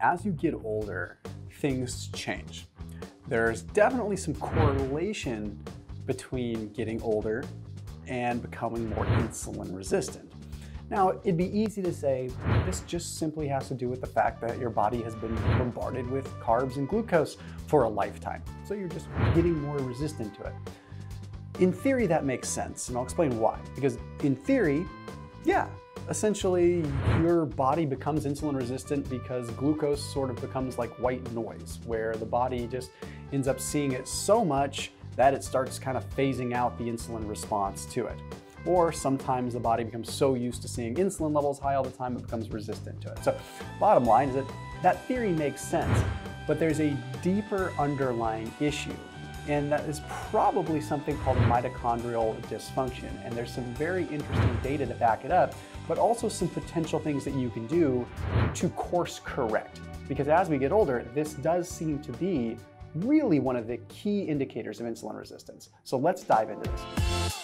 as you get older, things change. There's definitely some correlation between getting older and becoming more insulin resistant. Now, it'd be easy to say this just simply has to do with the fact that your body has been bombarded with carbs and glucose for a lifetime. So you're just getting more resistant to it. In theory, that makes sense, and I'll explain why. Because in theory, yeah, essentially your body becomes insulin resistant because glucose sort of becomes like white noise, where the body just ends up seeing it so much that it starts kind of phasing out the insulin response to it. Or sometimes the body becomes so used to seeing insulin levels high all the time it becomes resistant to it. So bottom line is that that theory makes sense, but there's a deeper underlying issue and that is probably something called mitochondrial dysfunction. And there's some very interesting data to back it up, but also some potential things that you can do to course correct. Because as we get older, this does seem to be really one of the key indicators of insulin resistance. So let's dive into this.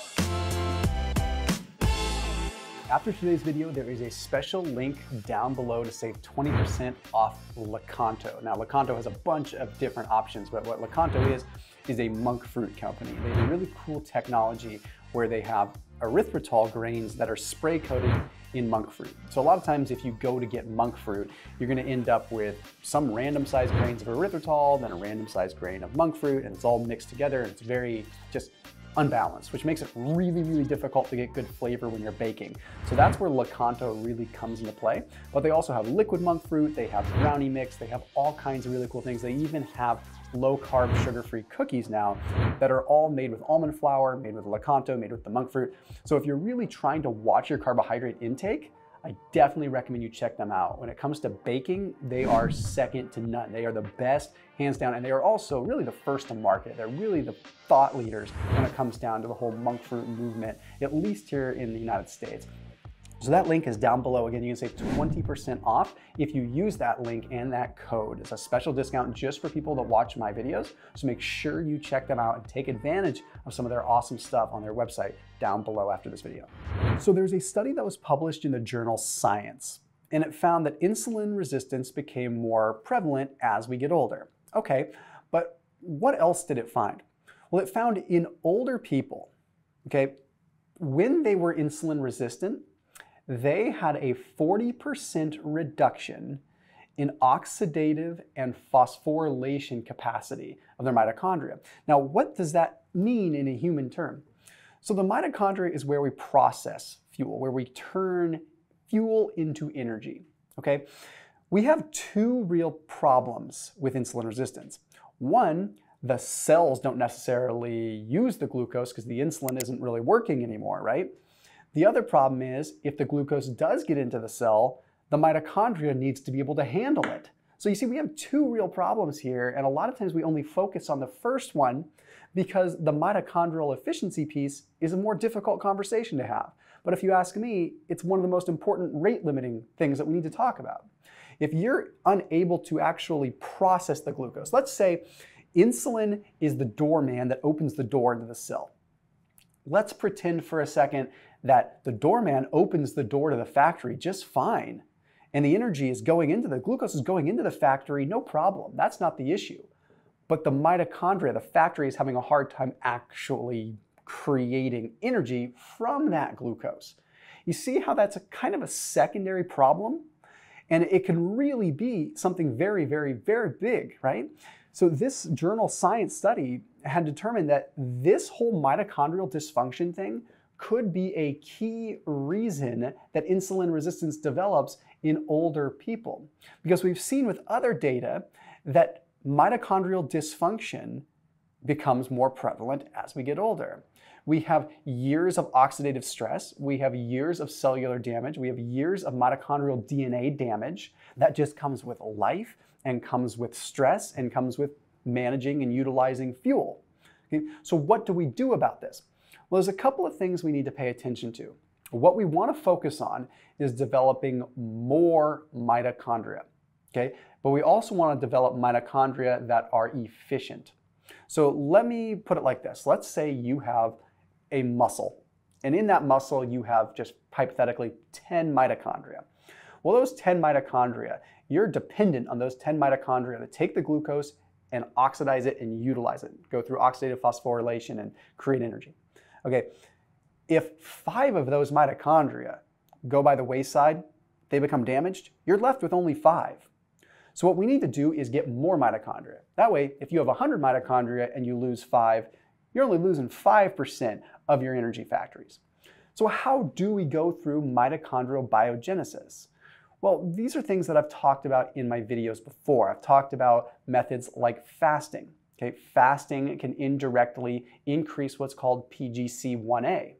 After today's video, there is a special link down below to save 20% off Lakanto. Now, Lakanto has a bunch of different options, but what Lakanto is, is a monk fruit company. They have a really cool technology where they have erythritol grains that are spray coated in monk fruit. So a lot of times if you go to get monk fruit, you're gonna end up with some random sized grains of erythritol, then a random sized grain of monk fruit, and it's all mixed together and it's very just unbalanced, which makes it really, really difficult to get good flavor when you're baking. So that's where Lakanto really comes into play. But they also have liquid monk fruit, they have brownie mix, they have all kinds of really cool things. They even have low carb, sugar free cookies now that are all made with almond flour, made with Lakanto, made with the monk fruit. So if you're really trying to watch your carbohydrate intake, I definitely recommend you check them out. When it comes to baking, they are second to none. They are the best, hands down, and they are also really the first to market. They're really the thought leaders when it comes down to the whole monk fruit movement, at least here in the United States. So that link is down below. Again, you can save 20% off if you use that link and that code. It's a special discount just for people that watch my videos. So make sure you check them out and take advantage of some of their awesome stuff on their website down below after this video. So there's a study that was published in the journal Science, and it found that insulin resistance became more prevalent as we get older. Okay, but what else did it find? Well, it found in older people, okay, when they were insulin resistant, they had a 40% reduction in oxidative and phosphorylation capacity of their mitochondria. Now, what does that mean in a human term? So the mitochondria is where we process fuel, where we turn fuel into energy, okay? We have two real problems with insulin resistance. One, the cells don't necessarily use the glucose because the insulin isn't really working anymore, right? The other problem is if the glucose does get into the cell, the mitochondria needs to be able to handle it. So you see, we have two real problems here, and a lot of times we only focus on the first one because the mitochondrial efficiency piece is a more difficult conversation to have. But if you ask me, it's one of the most important rate limiting things that we need to talk about. If you're unable to actually process the glucose, let's say insulin is the doorman that opens the door into the cell. Let's pretend for a second that the doorman opens the door to the factory just fine. And the energy is going into the glucose is going into the factory, no problem. That's not the issue. But the mitochondria, the factory is having a hard time actually creating energy from that glucose. You see how that's a kind of a secondary problem? And it can really be something very, very, very big, right? So this journal science study had determined that this whole mitochondrial dysfunction thing could be a key reason that insulin resistance develops in older people. Because we've seen with other data that mitochondrial dysfunction becomes more prevalent as we get older. We have years of oxidative stress, we have years of cellular damage, we have years of mitochondrial DNA damage that just comes with life and comes with stress and comes with managing and utilizing fuel. Okay? So what do we do about this? Well, there's a couple of things we need to pay attention to. What we want to focus on is developing more mitochondria, okay? But we also want to develop mitochondria that are efficient. So let me put it like this. Let's say you have a muscle, and in that muscle you have just hypothetically 10 mitochondria. Well, those 10 mitochondria, you're dependent on those 10 mitochondria to take the glucose and oxidize it and utilize it, go through oxidative phosphorylation and create energy. Okay, if five of those mitochondria go by the wayside, they become damaged, you're left with only five. So what we need to do is get more mitochondria. That way, if you have 100 mitochondria and you lose five, you're only losing 5% of your energy factories. So how do we go through mitochondrial biogenesis? Well, these are things that I've talked about in my videos before. I've talked about methods like fasting. Okay, fasting can indirectly increase what's called PGC1A.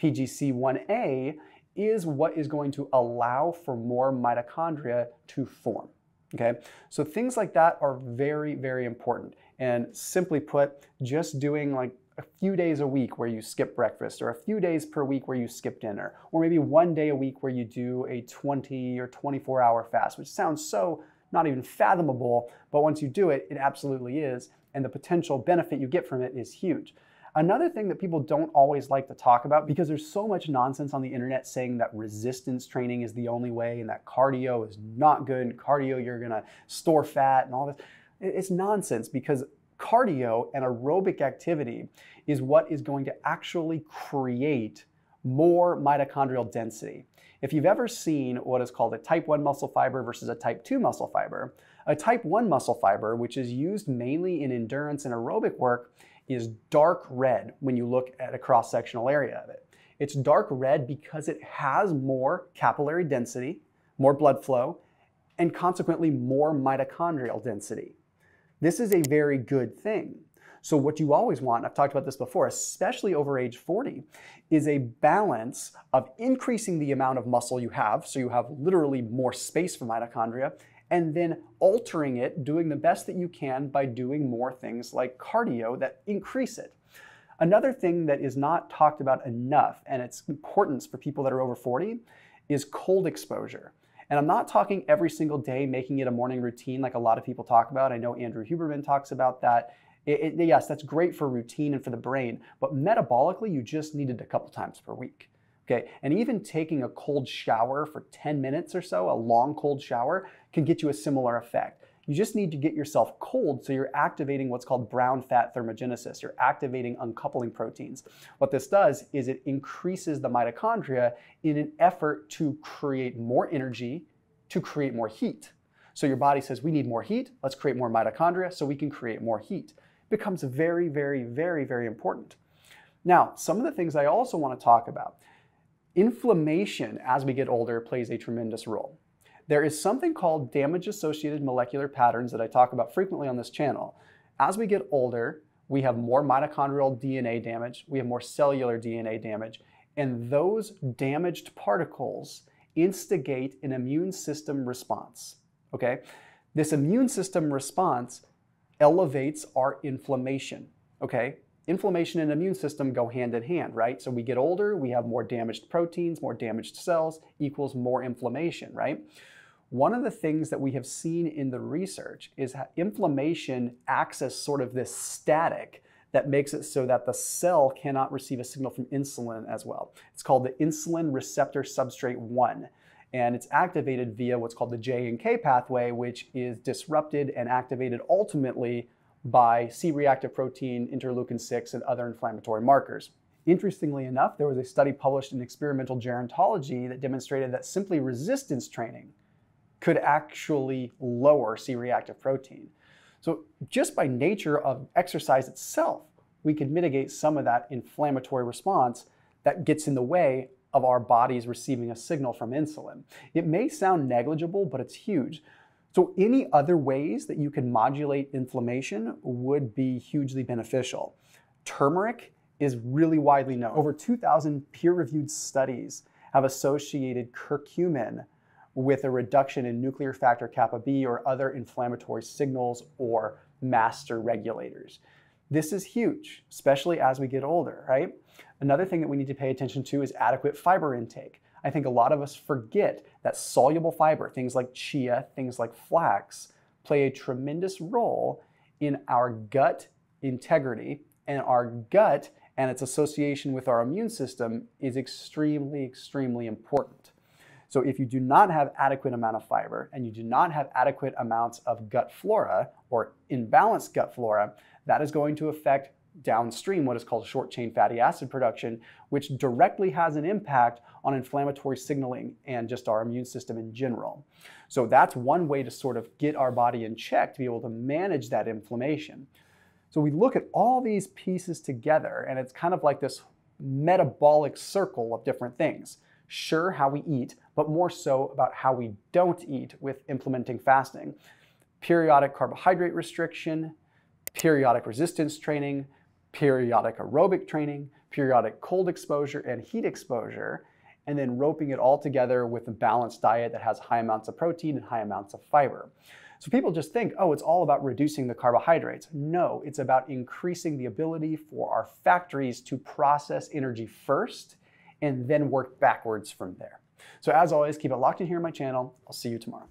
PGC1A is what is going to allow for more mitochondria to form. Okay, so things like that are very, very important. And simply put, just doing like a few days a week where you skip breakfast, or a few days per week where you skip dinner, or maybe one day a week where you do a 20 or 24 hour fast, which sounds so not even fathomable, but once you do it, it absolutely is. And the potential benefit you get from it is huge. Another thing that people don't always like to talk about because there's so much nonsense on the internet saying that resistance training is the only way and that cardio is not good and cardio you're to store fat and all this. It's nonsense because cardio and aerobic activity is what is going to actually create more mitochondrial density. If you've ever seen what is called a type 1 muscle fiber versus a type 2 muscle fiber, a type 1 muscle fiber, which is used mainly in endurance and aerobic work, is dark red when you look at a cross-sectional area of it. It's dark red because it has more capillary density, more blood flow, and consequently more mitochondrial density. This is a very good thing. So what you always want, I've talked about this before, especially over age 40, is a balance of increasing the amount of muscle you have, so you have literally more space for mitochondria, and then altering it, doing the best that you can by doing more things like cardio that increase it. Another thing that is not talked about enough, and its importance for people that are over 40, is cold exposure. And I'm not talking every single day making it a morning routine like a lot of people talk about. I know Andrew Huberman talks about that. It, it, yes, that's great for routine and for the brain, but metabolically, you just need it a couple times per week. Okay, and even taking a cold shower for 10 minutes or so, a long cold shower, can get you a similar effect. You just need to get yourself cold so you're activating what's called brown fat thermogenesis. You're activating uncoupling proteins. What this does is it increases the mitochondria in an effort to create more energy, to create more heat. So your body says, we need more heat, let's create more mitochondria so we can create more heat. It becomes very, very, very, very important. Now, some of the things I also want to talk about. Inflammation as we get older plays a tremendous role. There is something called damage-associated molecular patterns that I talk about frequently on this channel. As we get older, we have more mitochondrial DNA damage, we have more cellular DNA damage, and those damaged particles instigate an immune system response. Okay? This immune system response elevates our inflammation. Okay? Inflammation and immune system go hand in hand, right? So we get older, we have more damaged proteins, more damaged cells equals more inflammation, right? One of the things that we have seen in the research is how inflammation acts as sort of this static that makes it so that the cell cannot receive a signal from insulin as well. It's called the insulin receptor substrate 1 and it's activated via what's called the JNK pathway, which is disrupted and activated ultimately by C-reactive protein, interleukin 6, and other inflammatory markers. Interestingly enough, there was a study published in Experimental Gerontology that demonstrated that simply resistance training could actually lower C-reactive protein. So just by nature of exercise itself, we can mitigate some of that inflammatory response that gets in the way of our bodies receiving a signal from insulin. It may sound negligible, but it's huge. So any other ways that you can modulate inflammation would be hugely beneficial. Turmeric is really widely known. Over 2,000 peer-reviewed studies have associated curcumin with a reduction in nuclear factor kappa B or other inflammatory signals or master regulators. This is huge, especially as we get older, right? Another thing that we need to pay attention to is adequate fiber intake. I think a lot of us forget that soluble fiber, things like chia, things like flax, play a tremendous role in our gut integrity, and our gut and its association with our immune system is extremely, extremely important. So if you do not have adequate amount of fiber and you do not have adequate amounts of gut flora or imbalanced gut flora, that is going to affect downstream what is called short chain fatty acid production, which directly has an impact on inflammatory signaling and just our immune system in general. So that's one way to sort of get our body in check to be able to manage that inflammation. So we look at all these pieces together and it's kind of like this metabolic circle of different things. Sure, how we eat, but more so about how we don't eat with implementing fasting. Periodic carbohydrate restriction, periodic resistance training, periodic aerobic training, periodic cold exposure and heat exposure, and then roping it all together with a balanced diet that has high amounts of protein and high amounts of fiber. So people just think, oh, it's all about reducing the carbohydrates. No, it's about increasing the ability for our factories to process energy first and then work backwards from there. So as always, keep it locked in here on my channel. I'll see you tomorrow.